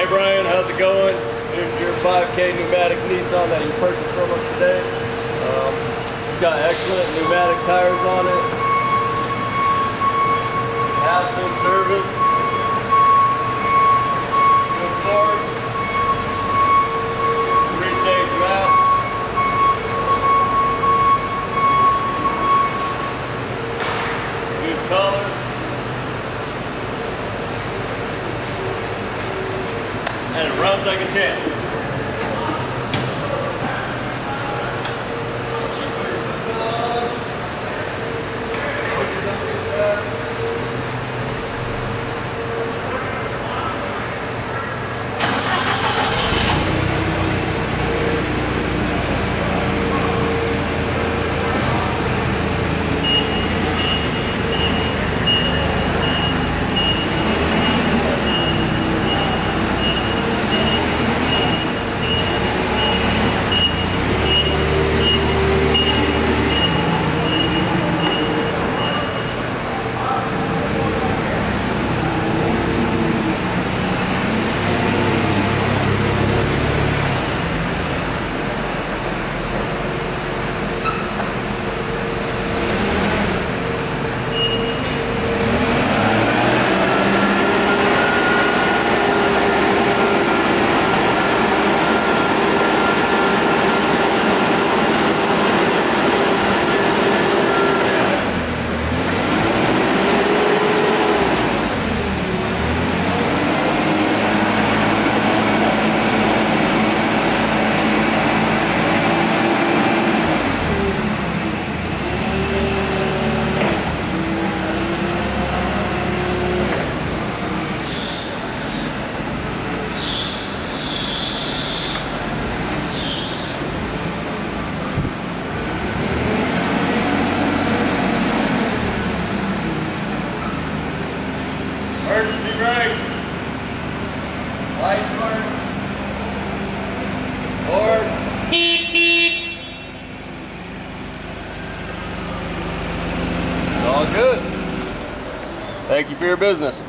Hey Brian, how's it going? Here's your 5K pneumatic Nissan that you purchased from us today. Um, it's got excellent pneumatic tires on it. Half been and it runs like a champ. Emergency brake. Lights work. Board. It's all good. Thank you for your business.